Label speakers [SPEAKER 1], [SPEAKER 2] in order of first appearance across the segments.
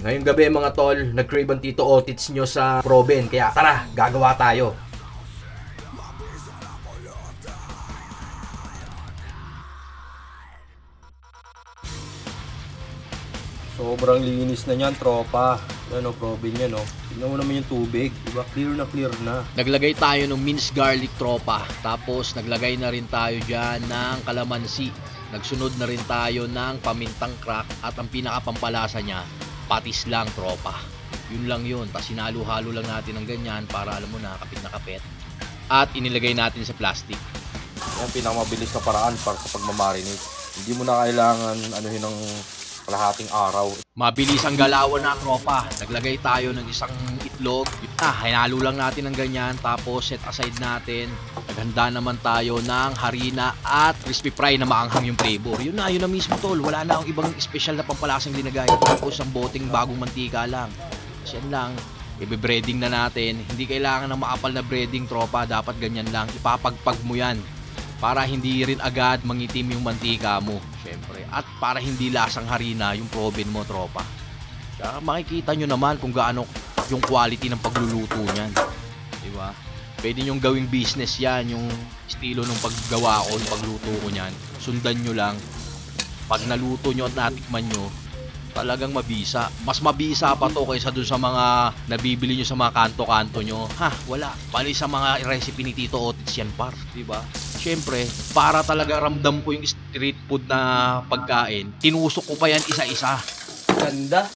[SPEAKER 1] Ngayong gabi mga tol, nag-crave ang Tito Otits nyo sa Proben. Kaya tara, gagawa tayo.
[SPEAKER 2] Sobrang linis na niyan, tropa. Ano, probe niya, no? Tignan mo naman yung tubig. Diba? Clear na clear na.
[SPEAKER 3] Naglagay tayo ng minced garlic tropa. Tapos naglagay na rin tayo dyan ng kalamansi. Nagsunod na rin tayo ng pamintang crack at ang pinakapampalasa niya, patis lang tropa. Yun lang yun. Tapos sinalo-halo lang natin ng ganyan para alam mo na kapit na kapit. At inilagay natin sa plastic.
[SPEAKER 2] Yan, pinakamabilis na paraan para sa pagmamarinate. Hindi mo na kailangan anuhin ng kalahating araw.
[SPEAKER 3] Mabilis ang galawan na tropa. Naglagay tayo ng isang itlog. Ah, hinalo lang natin ng ganyan. Tapos set aside natin. Naghanda naman tayo ng harina at crispy fry na maanghang yung flavor. Yun na, yun na mismo tol. Wala na akong ibang special na pampalasang dinagay. Tapos ang boteng bagong mantika lang. Kasi yan lang. Ibe-breading na natin. Hindi kailangan ng maapal na breading tropa. Dapat ganyan lang. Ipapagpag mo yan para hindi rin agad mangitim yung mantika mo, syempre. At para hindi lasang harina yung proben mo, tropa. Kaya makikita nyo naman kung gaano yung quality ng pagluluto niyan. Di ba? Pwede nyo gawing business yan, yung estilo ng paggawa ko, yung pagluto ko niyan. Sundan nyo lang. Pag naluto nyo at natikman nyo, talagang mabisa. Mas mabisa pa to kaysa dun sa mga nabibili nyo sa mga kanto-kanto nyo. Ha, wala. Bali sa mga recipe ni Tito Otis yan par, di ba? Siyempre, para talaga ramdam ko yung street food na pagkain, tinusok ko pa yan isa-isa.
[SPEAKER 2] Ganda.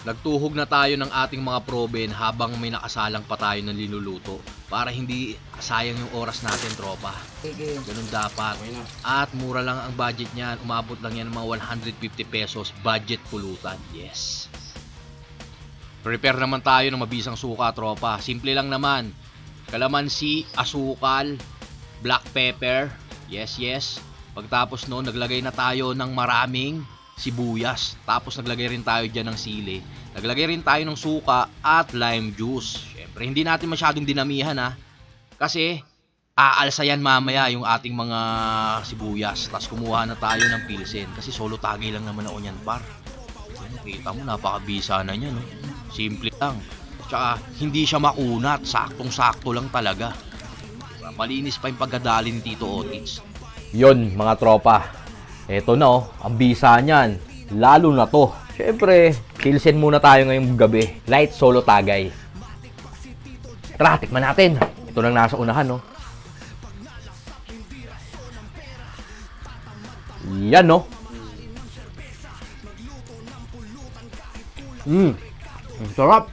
[SPEAKER 3] Nagtuhog na tayo ng ating mga proben habang may nakasalang pa tayo ng linuluto para hindi sayang yung oras natin, tropa. Ganun dapat. At mura lang ang budget niyan. Umabot lang yan ng mga 150 pesos budget pulutan. Yes. Prepare naman tayo ng mabisang suka, tropa. Simple lang naman. Kalamansi, asukal, black pepper. Yes, yes. Pagtapos noon, naglagay na tayo ng maraming sibuyas. Tapos naglagay rin tayo dyan ng sili. Naglagay rin tayo ng suka at lime juice. Siyempre, hindi natin masyadong dinamihan ha. Kasi, aalsa yan mamaya yung ating mga sibuyas. Tapos kumuha na tayo ng pilsen. Kasi solo tagay lang naman ako niyan par. Ano, Kita mo, napakabisa na niya no. Simple lang. Tsaka, hindi siya makunat. Saktong-sakto lang talaga. Malinis pa yung pagkadali ni Tito Otis.
[SPEAKER 1] Yon mga tropa. Eto na oh, ang bisa niyan. Lalo na to. Siyempre, pilsen muna tayo ngayong gabi. Light solo tagay. Tara, tikman natin. Ito lang nasa unahan, no? Yan, no? Mmm. Ang sarap.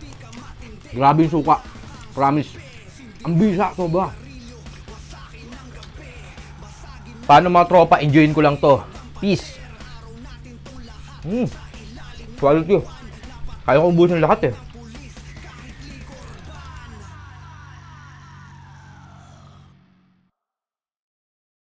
[SPEAKER 1] Grabe yung suka. Promise. Ang bisa, sobra. Paano mga tropa, enjoyin ko lang to. Peace. Mm. Quality. Kaya ko ubusin lahat eh.